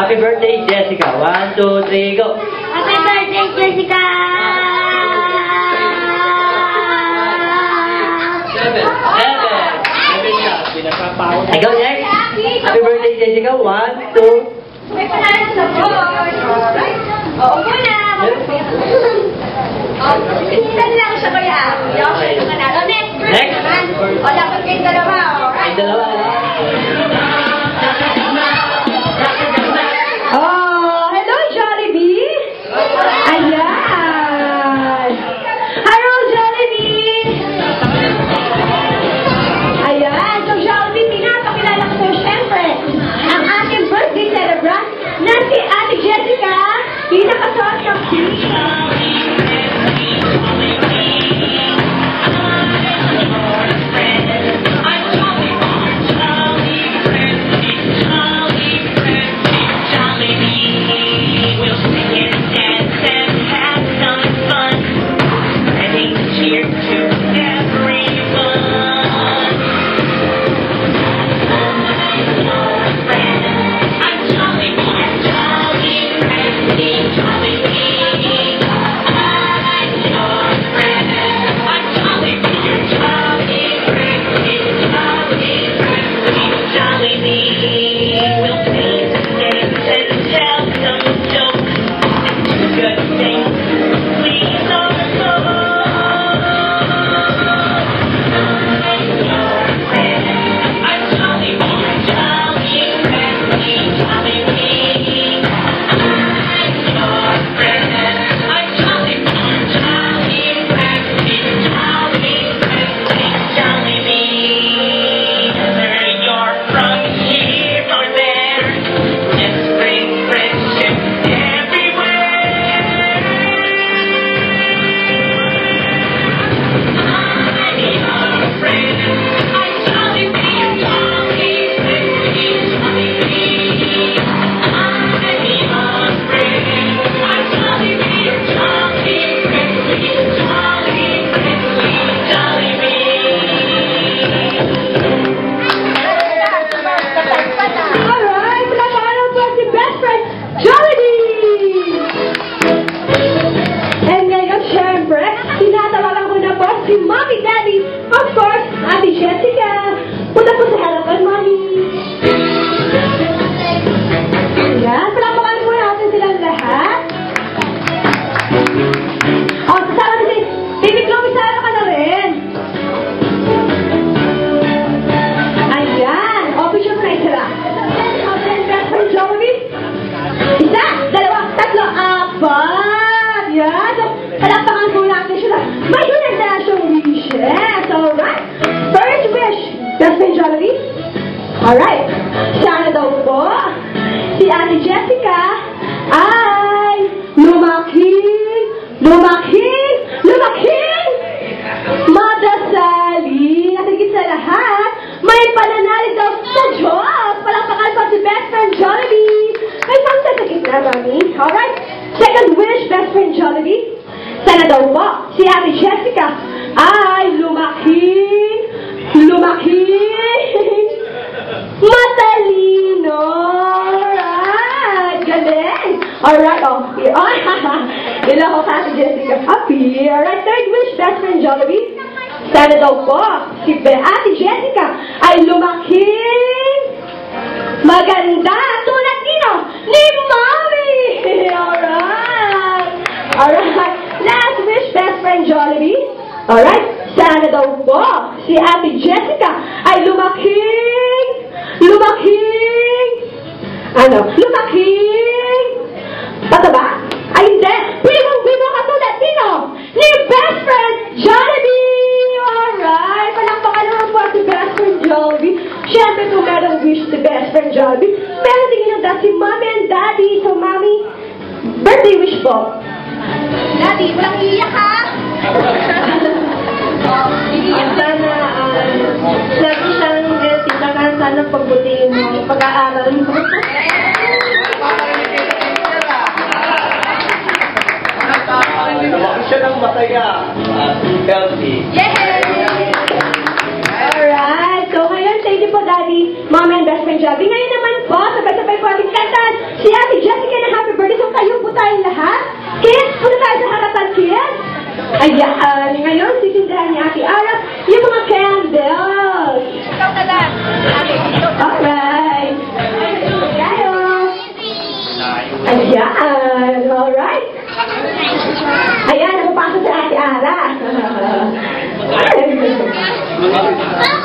Happy birthday, Jessica. One, two, three, go. Happy birthday, Jessica! Seven. Seven. Seven siya. Pinapapawag. Ikaw, next. Happy birthday, Jessica. One, two. May panalo sa board. Oo, muna. Oh, Ilan lang siya kaya? Yung siya yung panalo. Next. Next. O, dapat kayong dalawa. Alright. dalawa. Course, Ate Alright. Sana daw po, si Ate Jessica ay Alright, oh. Ilan ko ka, Ate Jessica. Happy. Alright, third wish, best friend Jollibee. Sana daw po, si Be- Ate Jessica ay lumaking maganda tulad nino ni Mommy! Alright! Alright, last wish, best friend Jollibee. Alright, sana daw po si Ate Jessica ay lumaking, lumaking, ano, lumaking, pagbutihin mo, pag-aaral mo. Nawaki siya ng mataya at healthy. Yay! Alright, so ngayon, thank you po, Daddy, Mama, and Best Friend Javi. Ngayon naman po, sabay-sabay po ating kantan. Si Ate Jessica na happy birthday. So tayo po tayong lahat. Kids, punta tayo sa harapan, kids. Ayan, ngayon sisindahan ni Ate Arap yung mga candles. Ikaw na lang. Alright. Tayo. Ayan, alright. Ayan, napapasok sa Ate Arap.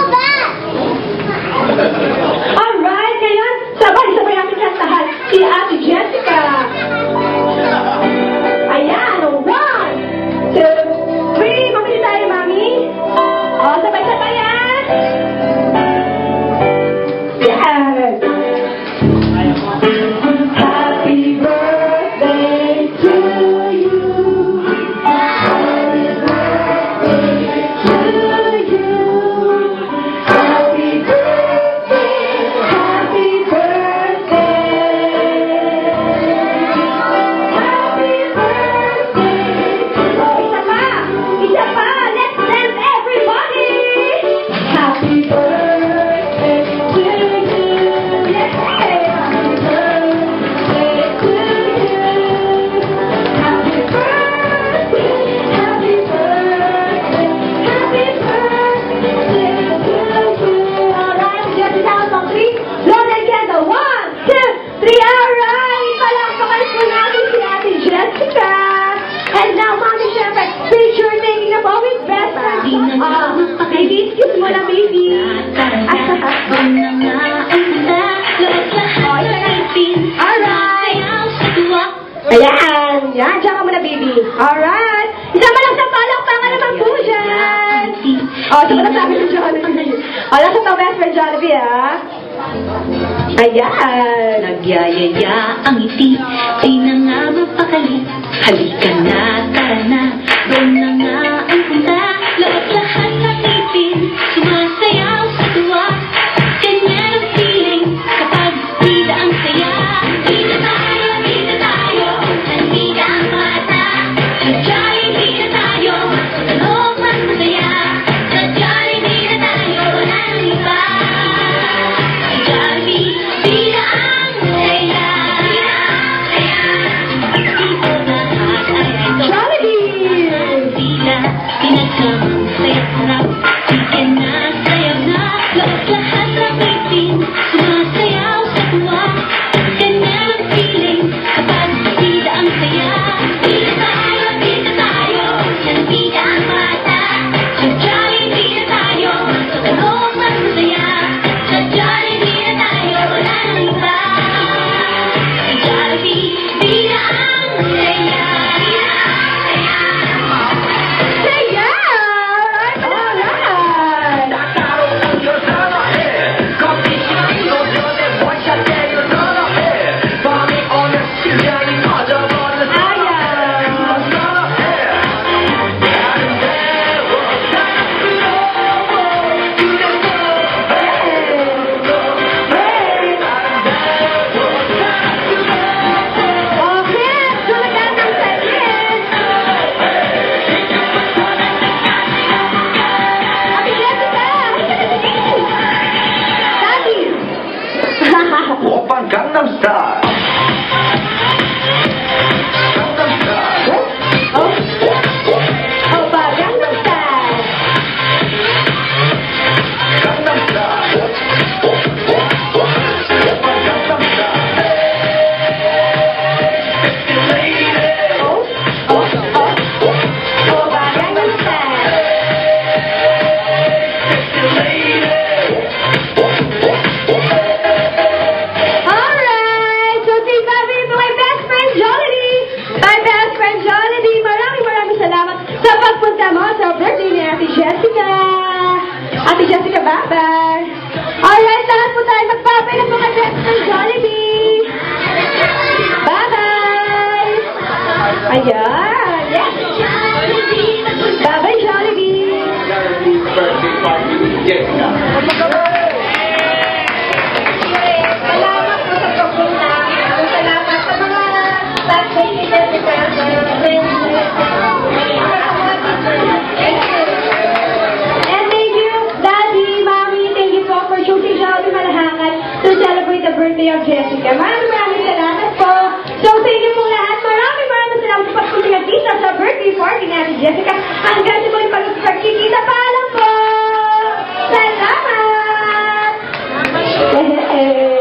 wala baby. At saka, Alright! Ayan! Yan, dyan ka muna, baby. Alright! Isama lang sa palakpangan naman po dyan! O, oh, sumunod sa akin si Jollibee. O, nasa pa best friend Jollibee, ha? Ayan! Nagyayaya ang ngiti, di na nga mapakali. Halika na, tara na. Happiness say it enough. si Jessica Babas. Alright, lahat po tayo magpapay ng mga best ng Jollibee. Bye-bye! Ayan! Yes! Bye-bye, Jollibee! Happy birthday party, Jessica! Mayor Jessica. Maraming maraming salamat po. So sa inyo pong lahat, maraming maraming salamat po pagkumpingat dito sa birthday party ni Ate Jessica. Hanggang sa muling pagkikita, paalam po! Salamat!